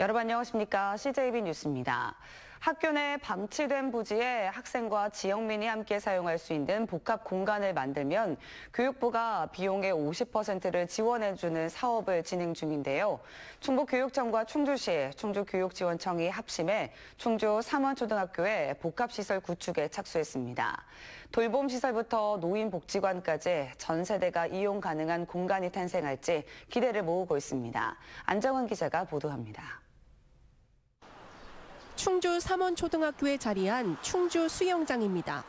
여러분 안녕하십니까. CJB 뉴스입니다. 학교 내 방치된 부지에 학생과 지역민이 함께 사용할 수 있는 복합 공간을 만들면 교육부가 비용의 50%를 지원해주는 사업을 진행 중인데요. 충북교육청과 충주시, 충주교육지원청이 합심해 충주 삼원초등학교에 복합시설 구축에 착수했습니다. 돌봄시설부터 노인복지관까지 전 세대가 이용 가능한 공간이 탄생할지 기대를 모으고 있습니다. 안정환 기자가 보도합니다. 충주 삼원초등학교에 자리한 충주 수영장입니다.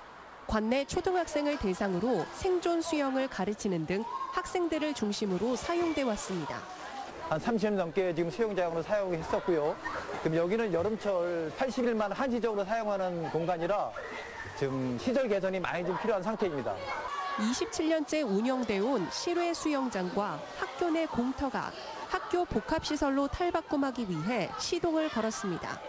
관내 초등학생을 대상으로 생존 수영을 가르치는 등 학생들을 중심으로 사용돼 왔습니다. 한 30년 넘게 지금 수영장으로 사용했었고요. 그럼 여기는 여름철 80일만 한시적으로 사용하는 공간이라 지금 시설 개선이 많이 좀 필요한 상태입니다. 27년째 운영돼 온 실외 수영장과 학교 내 공터가 학교 복합시설로 탈바꿈하기 위해 시동을 걸었습니다.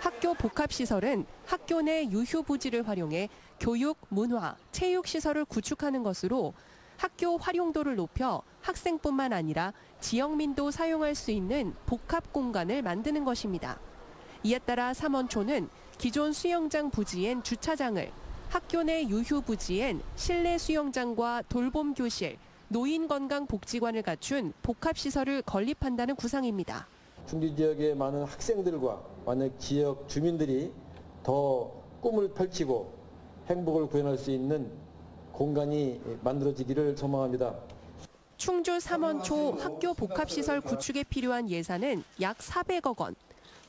학교 복합시설은 학교 내 유휴 부지를 활용해 교육, 문화, 체육 시설을 구축하는 것으로 학교 활용도를 높여 학생뿐만 아니라 지역민도 사용할 수 있는 복합 공간을 만드는 것입니다. 이에 따라 삼원초는 기존 수영장 부지엔 주차장을, 학교 내 유휴 부지엔 실내 수영장과 돌봄 교실, 노인 건강 복지관을 갖춘 복합 시설을 건립한다는 구상입니다. 충주 지역의 많은 학생들과 만약 지역 주민들이 더 꿈을 펼치고 행복을 구현할 수 있는 공간이 만들어지기를 소망합니다. 충주 삼원초 학교 복합시설 구축에 필요한 예산은 약 400억 원.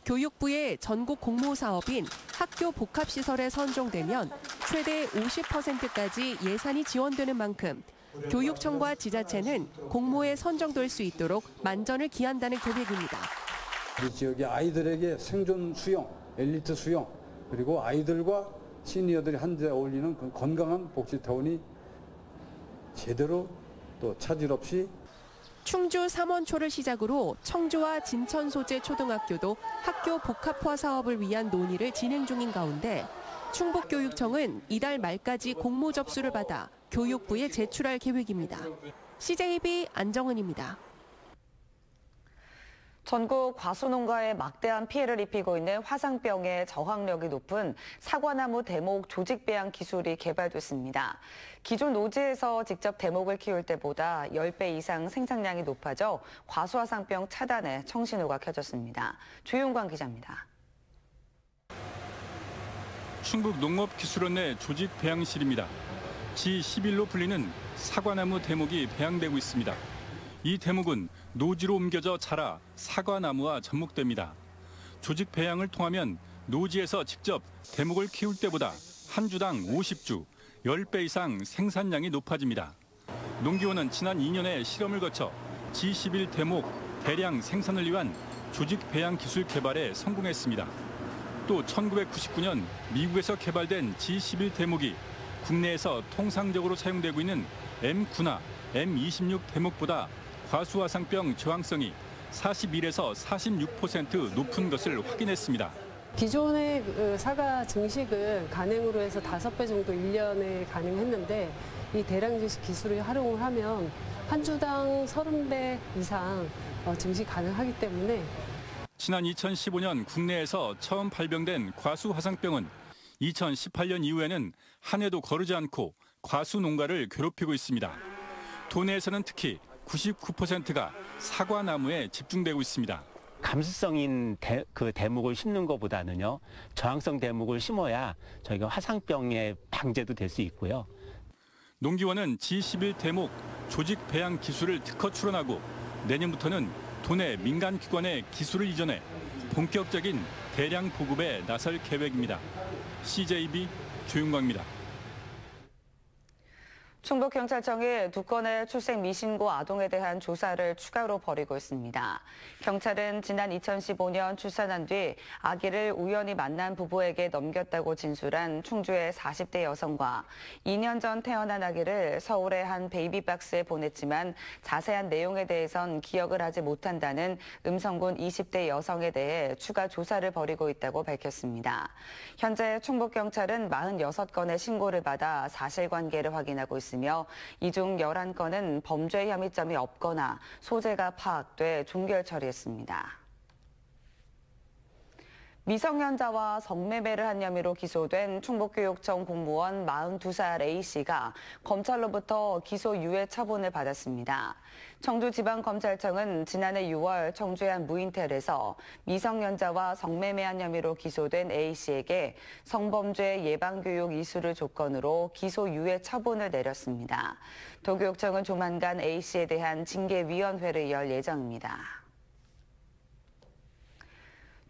교육부의 전국 공모 사업인 학교 복합시설에 선정되면 최대 50%까지 예산이 지원되는 만큼 교육청과 지자체는 공모에 선정될 수 있도록 만전을 기한다는 계획입니다. 우리 지역의 아이들에게 생존 수영, 엘리트 수영, 그리고 아이들과 시니어들이 한데 어울리는 그 건강한 복지타운이 제대로 또 차질 없이 충주 삼원초를 시작으로 청주와 진천 소재 초등학교도 학교 복합화 사업을 위한 논의를 진행 중인 가운데 충북교육청은 이달 말까지 공모 접수를 받아 교육부에 제출할 계획입니다. CJB 안정은입니다. 전국 과수농가에 막대한 피해를 입히고 있는 화상병의 저항력이 높은 사과나무 대목 조직 배양 기술이 개발됐습니다. 기존 노지에서 직접 대목을 키울 때보다 10배 이상 생산량이 높아져 과수화상병 차단에 청신호가 켜졌습니다. 조용광 기자입니다. 충북 농업기술원내 조직 배양실입니다. G11로 불리는 사과나무 대목이 배양되고 있습니다. 이 대목은 노지로 옮겨져 자라 사과나무와 접목됩니다. 조직 배양을 통하면 노지에서 직접 대목을 키울 때보다 한 주당 50주, 10배 이상 생산량이 높아집니다. 농기원은 지난 2년의 실험을 거쳐 G11 대목 대량 생산을 위한 조직 배양 기술 개발에 성공했습니다. 또 1999년 미국에서 개발된 G11 대목이 국내에서 통상적으로 사용되고 있는 M9나 M26 대목보다 과수화상병 저항성이 41에서 46% 높은 것을 확인했습니다. 기존의 그 사과 증식은 간행으로 해서 5배 정도 1년에 가능했는데 이 대량 증식 기술을 활용을 하면 한 주당 30배 이상 어, 증식 가능하기 때문에 지난 2015년 국내에서 처음 발병된 과수화상병은 2018년 이후에는 한 해도 거르지 않고 과수 농가를 괴롭히고 있습니다. 도내에서는 특히 99%가 사과나무에 집중되고 있습니다. 감수성인 대, 그 대목을 심는 것보다는요 저항성 대목을 심어야 저희가 화상병의 방제도 될 수 있고요. 농기원은 G11 대목 조직 배양 기술을 특허 출원하고 내년부터는 도내 민간 기관에 기술을 이전해 본격적인 대량 보급에 나설 계획입니다. CJB 조윤광입니다. 충북경찰청이 두 건의 출생 미신고 아동에 대한 조사를 추가로 벌이고 있습니다. 경찰은 지난 2015년 출산한 뒤 아기를 우연히 만난 부부에게 넘겼다고 진술한 충주의 40대 여성과 2년 전 태어난 아기를 서울의 한 베이비박스에 보냈지만 자세한 내용에 대해선 기억을 하지 못한다는 음성군 20대 여성에 대해 추가 조사를 벌이고 있다고 밝혔습니다. 현재 충북경찰은 46건의 신고를 받아 사실관계를 확인하고 있습니다. 있으며 이 중 11건은 범죄 혐의점이 없거나 소재가 파악돼 종결 처리했습니다. 미성년자와 성매매를 한 혐의로 기소된 충북교육청 공무원 42살 A씨가 검찰로부터 기소유예 처분을 받았습니다. 청주지방검찰청은 지난해 6월 청주의 한 무인텔에서 미성년자와 성매매한 혐의로 기소된 A씨에게 성범죄 예방교육 이수를 조건으로 기소유예 처분을 내렸습니다. 도교육청은 조만간 A씨에 대한 징계위원회를 열 예정입니다.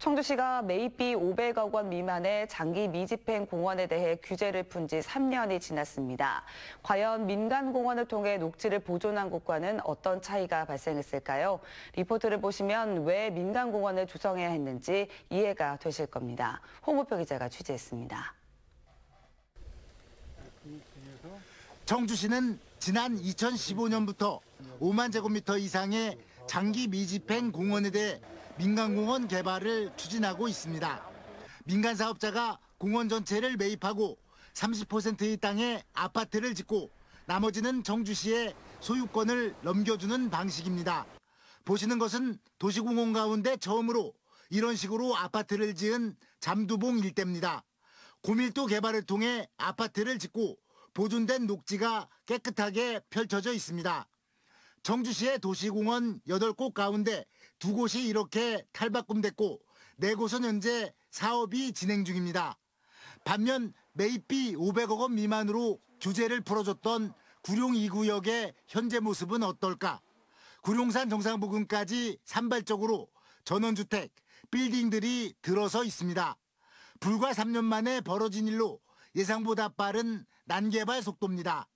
청주시가 매입비 500억 원 미만의 장기 미집행 공원에 대해 규제를 푼 지 3년이 지났습니다. 과연 민간 공원을 통해 녹지를 보존한 곳과는 어떤 차이가 발생했을까요? 리포트를 보시면 왜 민간 공원을 조성해야 했는지 이해가 되실 겁니다. 홍우표 기자가 취재했습니다. 청주시는 지난 2015년부터 5만 제곱미터 이상의 장기 미집행 공원에 대해 민간공원 개발을 추진하고 있습니다. 민간 사업자가 공원 전체를 매입하고 30%의 땅에 아파트를 짓고 나머지는 정주시에 소유권을 넘겨주는 방식입니다. 보시는 것은 도시공원 가운데 처음으로 이런 식으로 아파트를 지은 잠두봉 일대입니다. 고밀도 개발을 통해 아파트를 짓고 보존된 녹지가 깨끗하게 펼쳐져 있습니다. 정주시의 도시공원 8곳 가운데 두 곳이 이렇게 탈바꿈됐고 네 곳은 현재 사업이 진행 중입니다. 반면 매입비 500억 원 미만으로 규제를 풀어줬던 구룡 2구역의 현재 모습은 어떨까? 구룡산 정상 부근까지 산발적으로 전원주택, 빌딩들이 들어서 있습니다. 불과 3년 만에 벌어진 일로 예상보다 빠른 난개발 속도입니다.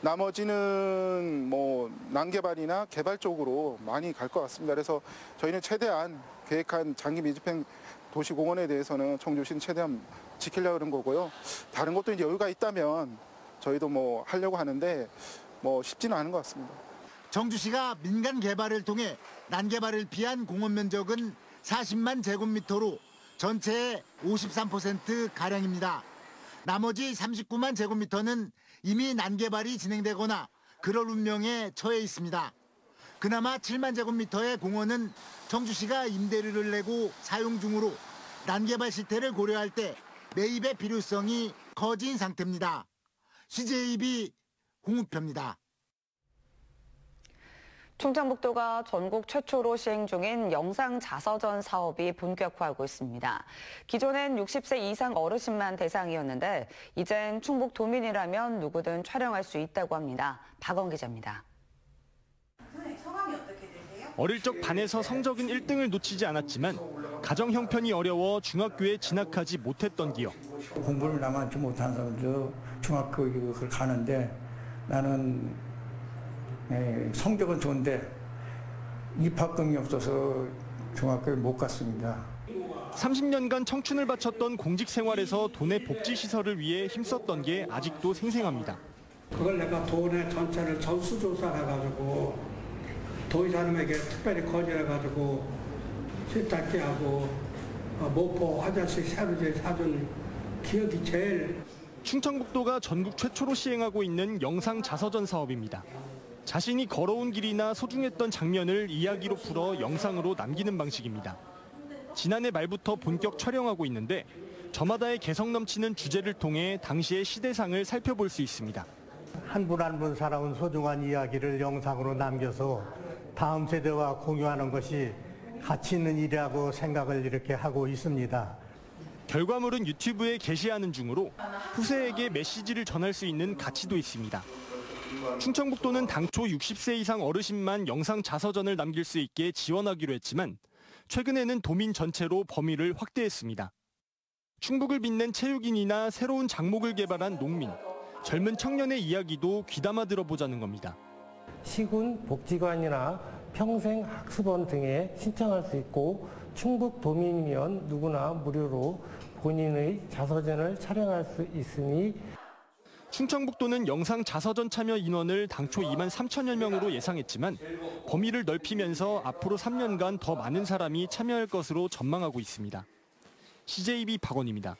나머지는 뭐 난개발이나 개발 쪽으로 많이 갈 것 같습니다. 그래서 저희는 최대한 계획한 장기 미집행 도시공원에 대해서는 청주시는 최대한 지키려고 하는 거고요. 다른 것도 이제 여유가 있다면 저희도 뭐 하려고 하는데 뭐 쉽지는 않은 것 같습니다. 정주시가 민간 개발을 통해 난개발을 피한 공원 면적은 40만 제곱미터로 전체의 53%가량입니다. 나머지 39만 제곱미터는 이미 난개발이 진행되거나 그럴 운명에 처해 있습니다. 그나마 7만 제곱미터의 공원은 청주시가 임대료를 내고 사용 중으로 난개발 실태를 고려할 때 매입의 필요성이 커진 상태입니다. CJB 홍우표입니다. 충청북도가 전국 최초로 시행 중인 영상 자서전 사업이 본격화하고 있습니다. 기존엔 60세 이상 어르신만 대상이었는데 이젠 충북 도민이라면 누구든 촬영할 수 있다고 합니다. 박원 기자입니다. 어릴 적 반에서 성적은 1등을 놓치지 않았지만 가정 형편이 어려워 중학교에 진학하지 못했던 기억. 공부를 남한테 못한 사람도 중학교 그걸 가는데 나는 예, 성적은 좋은데 입학금이 없어서 중학교에 못 갔습니다. 30년간 청춘을 바쳤던 공직 생활에서 돈의 복지 시설을 위해 힘썼던 게 아직도 생생합니다. 그걸 내가 돈의 전체를 전수조사를 해가지고 도의 사람에게 특별히 거절해가지고 세탁기 하고 어, 모포 화장실 새로 사준 기억이 제일 충청북도가 전국 최초로 시행하고 있는 영상 자서전 사업입니다. 자신이 걸어온 길이나 소중했던 장면을 이야기로 풀어 영상으로 남기는 방식입니다. 지난해 말부터 본격 촬영하고 있는데 저마다의 개성 넘치는 주제를 통해 당시의 시대상을 살펴볼 수 있습니다. 한 분 한 분 살아온 소중한 이야기를 영상으로 남겨서 다음 세대와 공유하는 것이 가치 있는 일이라고 생각을 이렇게 하고 있습니다. 결과물은 유튜브에 게시하는 중으로 후세에게 메시지를 전할 수 있는 가치도 있습니다. 충청북도는 당초 60세 이상 어르신만 영상 자서전을 남길 수 있게 지원하기로 했지만 최근에는 도민 전체로 범위를 확대했습니다. 충북을 빛낸 체육인이나 새로운 장목을 개발한 농민, 젊은 청년의 이야기도 귀담아 들어보자는 겁니다. 시군 복지관이나 평생 학습원 등에 신청할 수 있고 충북 도민이면 누구나 무료로 본인의 자서전을 촬영할 수 있으니 충청북도는 영상 자서전 참여 인원을 당초 2만 3천여 명으로 예상했지만 범위를 넓히면서 앞으로 3년간 더 많은 사람이 참여할 것으로 전망하고 있습니다. CJB 박원입니다.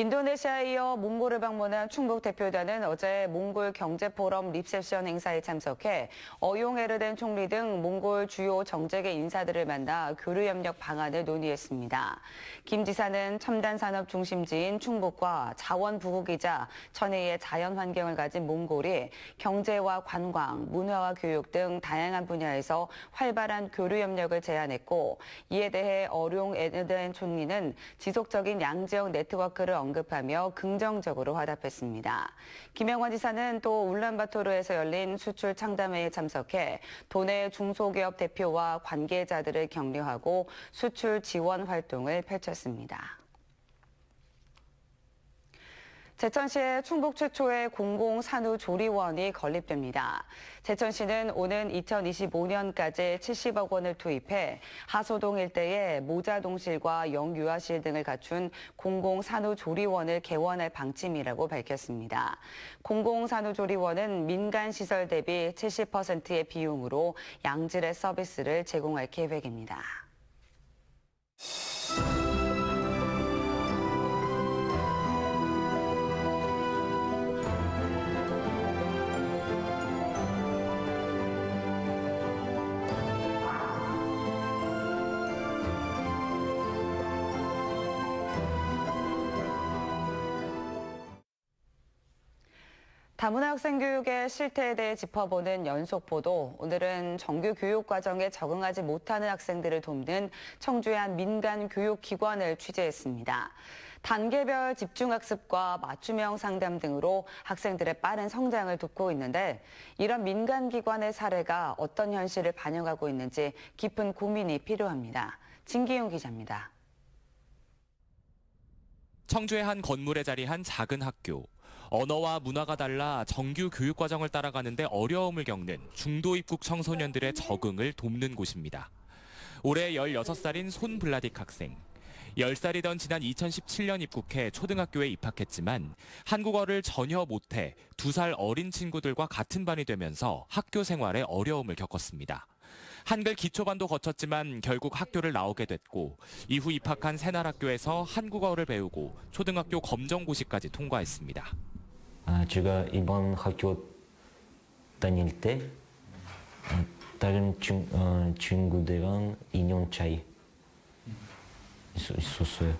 인도네시아에 이어 몽골을 방문한 충북 대표단은 어제 몽골 경제포럼 리셉션 행사에 참석해 어용 에르덴 총리 등 몽골 주요 정재계 인사들을 만나 교류협력 방안을 논의했습니다. 김 지사는 첨단 산업 중심지인 충북과 자원 부국이자 천혜의 자연 환경을 가진 몽골이 경제와 관광, 문화와 교육 등 다양한 분야에서 활발한 교류협력을 제안했고 이에 대해 어용 에르덴 총리는 지속적인 양지역 네트워크를 언급하며 긍정적으로 화답했습니다. 김영환 지사는 또 울란바토르에서 열린 수출 창담회에 참석해 도내 중소기업 대표와 관계자들을 격려하고 수출 지원 활동을 펼쳤습니다. 제천시에 충북 최초의 공공산후조리원이 건립됩니다. 제천시는 오는 2025년까지 70억 원을 투입해 하소동 일대에 모자동실과 영유아실 등을 갖춘 공공산후조리원을 개원할 방침이라고 밝혔습니다. 공공산후조리원은 민간시설 대비 70%의 비용으로 양질의 서비스를 제공할 계획입니다. 다문화 학생 교육의 실태에 대해 짚어보는 연속 보도. 오늘은 정규 교육 과정에 적응하지 못하는 학생들을 돕는 청주의 한 민간 교육 기관을 취재했습니다. 단계별 집중학습과 맞춤형 상담 등으로 학생들의 빠른 성장을 돕고 있는데 이런 민간 기관의 사례가 어떤 현실을 반영하고 있는지 깊은 고민이 필요합니다. 진기용 기자입니다. 청주의 한 건물에 자리한 작은 학교. 언어와 문화가 달라 정규 교육 과정을 따라가는데 어려움을 겪는 중도 입국 청소년들의 적응을 돕는 곳입니다. 올해 16살인 손 블라딕 학생. 10살이던 지난 2017년 입국해 초등학교에 입학했지만 한국어를 전혀 못해 2살 어린 친구들과 같은 반이 되면서 학교 생활에 어려움을 겪었습니다. 한글 기초반도 거쳤지만 결국 학교를 나오게 됐고 이후 입학한 새날 학교에서 한국어를 배우고 초등학교 검정고시까지 통과했습니다. 아, 제가 이번 학교 다닐 때 어, 다른 친, 어, 친구들랑 2년 차이 있, 있었어요.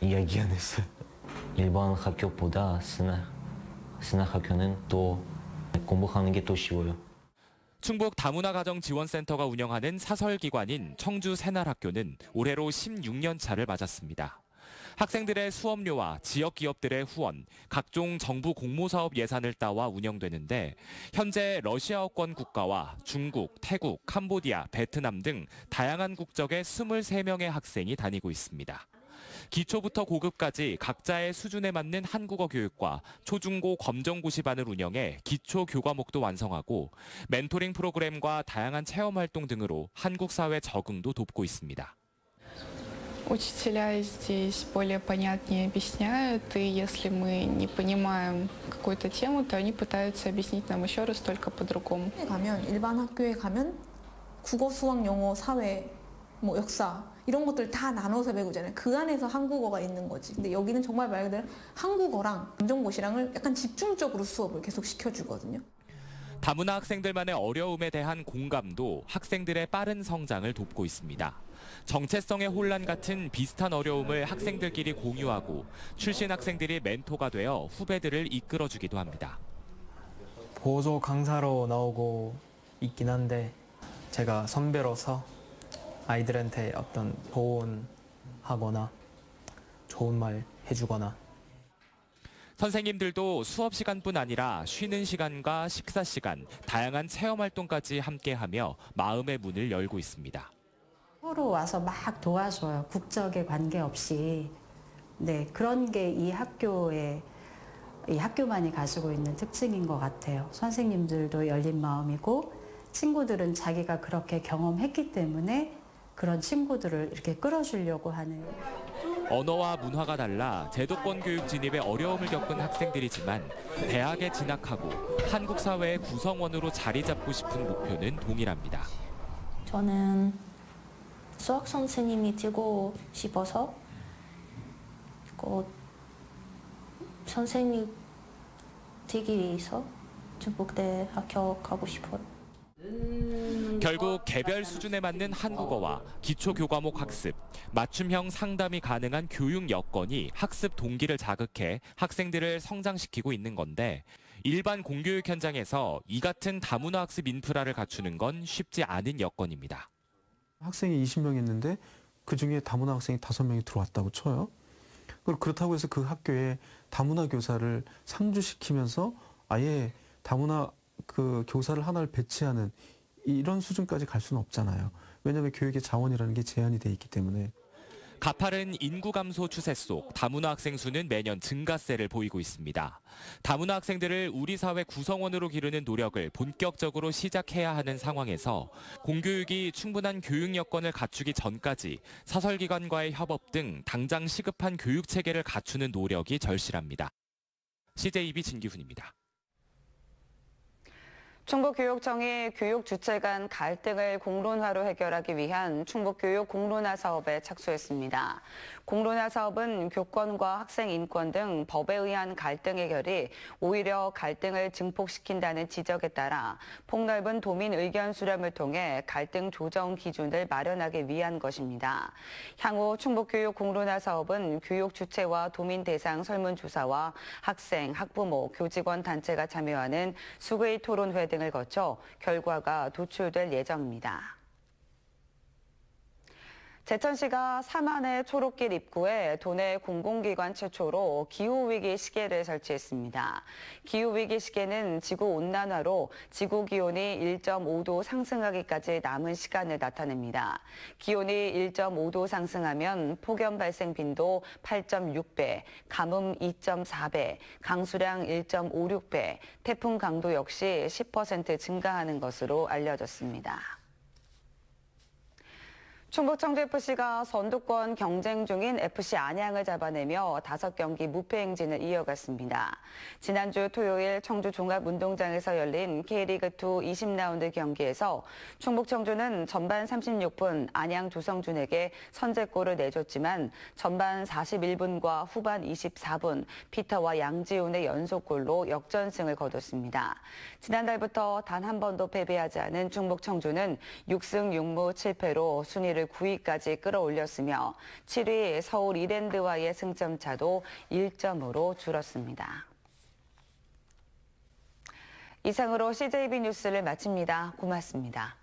이야기 안 했어요. 일반 학교보다 스나, 스나 학교는 또 공부하는 게 더 쉬워요. 충북 다문화 가정 지원센터가 운영하는 사설 기관인 청주 새날학교는 올해로 16년 차를 맞았습니다. 학생들의 수업료와 지역 기업들의 후원, 각종 정부 공모사업 예산을 따와 운영되는데 현재 러시아어권 국가와 중국, 태국, 캄보디아, 베트남 등 다양한 국적의 23명의 학생이 다니고 있습니다. 기초부터 고급까지 각자의 수준에 맞는 한국어 교육과 초중고 검정고시반을 운영해 기초 교과목도 완성하고 멘토링 프로그램과 다양한 체험 활동 등으로 한국 사회 적응도 돕고 있습니다. Учителя здесь более понятнее объясняют, и если мы не понимаем какую-то тему, то они пытаются объяснить нам еще раз только по-другому. 가면 일반 학교에 가면 국어, 수학, 영어, 사회, 뭐 역사 이런 것들 다 나눠서 배우잖아요. 그 안에서 한국어가 있는 거지. 근데 여기는 정말 말 그대로 한국어랑 감정고시랑을 약간 집중적으로 수업을 계속 시켜주거든요. 다문화 학생들만의 어려움에 대한 공감도 학생들의 빠른 성장을 돕고 있습니다. 정체성의 혼란 같은 비슷한 어려움을 학생들끼리 공유하고 출신 학생들이 멘토가 되어 후배들을 이끌어주기도 합니다. 보조 강사로 나오고 있긴 한데 제가 선배로서 아이들한테 어떤 조언하거나 좋은 말 해주거나 선생님들도 수업 시간뿐 아니라 쉬는 시간과 식사 시간, 다양한 체험 활동까지 함께하며 마음의 문을 열고 있습니다. 서로 와서 막 도와줘요. 국적에 관계없이. 네, 그런 게 이 학교의 이 학교만이 가지고 있는 특징인 것 같아요. 선생님들도 열린 마음이고 친구들은 자기가 그렇게 경험했기 때문에 그런 친구들을 이렇게 끌어주려고 하는 언어와 문화가 달라 제도권 교육 진입에 어려움을 겪은 학생들이지만 대학에 진학하고 한국 사회의 구성원으로 자리 잡고 싶은 목표는 동일합니다. 저는 수학 선생님이 되고 싶어서 곧 선생님 되기 위해서 중국대 학교 가고 싶어요. 결국 개별 수준에 맞는 한국어와 기초 교과목 학습, 맞춤형 상담이 가능한 교육 여건이 학습 동기를 자극해 학생들을 성장시키고 있는 건데 일반 공교육 현장에서 이 같은 다문화 학습 인프라를 갖추는 건 쉽지 않은 여건입니다. 학생이 20명 있는데 그중에 다문화 학생이 5명이 들어왔다고 쳐요. 그렇다고 해서 그 학교에 다문화 교사를 상주시키면서 아예 다문화 그 교사를 하나를 배치하는 이런 수준까지 갈 수는 없잖아요. 왜냐하면 교육의 자원이라는 게 제한이 돼 있기 때문에. 가파른 인구 감소 추세 속 다문화 학생 수는 매년 증가세를 보이고 있습니다. 다문화 학생들을 우리 사회 구성원으로 기르는 노력을 본격적으로 시작해야 하는 상황에서 공교육이 충분한 교육 여건을 갖추기 전까지 사설기관과의 협업 등 당장 시급한 교육 체계를 갖추는 노력이 절실합니다. CJB 진기훈입니다. 충북교육청이 교육 주체 간 갈등을 공론화로 해결하기 위한 충북교육 공론화 사업에 착수했습니다. 공론화 사업은 교권과 학생 인권 등 법에 의한 갈등 해결이 오히려 갈등을 증폭시킨다는 지적에 따라 폭넓은 도민 의견 수렴을 통해 갈등 조정 기준을 마련하기 위한 것입니다. 향후 충북교육 공론화 사업은 교육 주체와 도민 대상 설문조사와 학생, 학부모, 교직원 단체가 참여하는 수의 토론회 등 등을 거쳐 결과가 도출될 예정입니다. 제천시가 사만의 초록길 입구에 도내 공공기관 최초로 기후위기 시계를 설치했습니다. 기후위기 시계는 지구온난화로 지구기온이 1.5도 상승하기까지 남은 시간을 나타냅니다. 기온이 1.5도 상승하면 폭염 발생 빈도 8.6배, 가뭄 2.4배, 강수량 1.56배, 태풍 강도 역시 10% 증가하는 것으로 알려졌습니다. 충북 청주FC가 선두권 경쟁 중인 FC 안양을 잡아내며 다섯 경기 무패 행진을 이어갔습니다. 지난주 토요일 청주 종합운동장에서 열린 K리그2 20라운드 경기에서 충북 청주는 전반 36분 안양 조성준에게 선제골을 내줬지만 전반 41분과 후반 24분 피터와 양지훈의 연속골로 역전승을 거뒀습니다. 지난달부터 단 한 번도 패배하지 않은 충북 청주는 6승 6무 7패로 순위 를 9위까지 끌어올렸으며 7위 서울 이랜드와의 승점 차도 1점으로 줄었습니다. 이상으로 CJB 뉴스를 마칩니다. 고맙습니다.